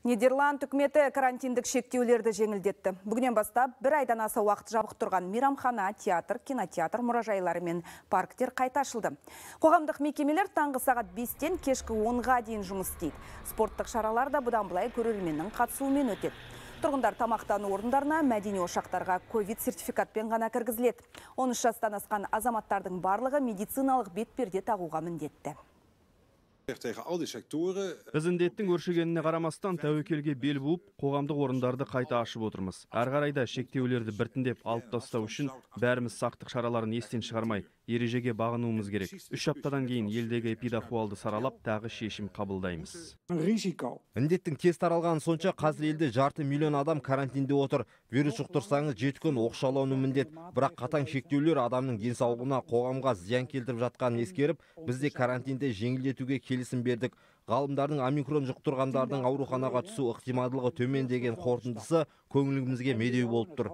Нидерланд үкіметі карантиндік шектеулерді жеңілдетті. Бүгінен бастап бір айдан аса уақыт жабық тұрған мейрамхана, театр, кинотеатр, мұражайлары мен парктер қайта ашылды. Қоғамдық мекемелер таңғы сағат 5-тен кешкі 10-ға дейін жұмыс істейді. Спорттық шаралар да бұдан былай көрерменнің қатысуымен өтеді. Тұрғындар тамақтану орындарына мәдени ошақтарға ковид сертификатпен ғана кіргізіледі. 13 жастан асқан азаматтардың барлығы медициналық бетперде тағуға міндетті. Біз індеттің өршігеніне қарамастан тәуекелге бел буып, қоғамдық орындарды қайта ашып отырмыз. Ары қарай да шектеулерді біртіндеп алып тастау үшін бәріміз сақтық шараларын естен шығармай, ережеге бағынуымыз керек. Үш аптадан кейін елдегі эпидахуалды саралап, тағы шешім қабылдаймыз. індеттің тез таралғаны сонша қазір елде жарты миллион адам карантинде отыр. Вирус жұқтырсаңыз жеті күн оқшаулану міндет. Бірақ қатаң шектеулер адамның денсаулығына қоғамға зиян келтіріп жатқанын ескеріп біз де карантинді жеңілдетуге келісім бердік. Ғалымдардың омикрон жұқтырғандардың ауруханаға түсу ықтималдығы төмен деген қорытындысы көңілімізге медеу болып тұр.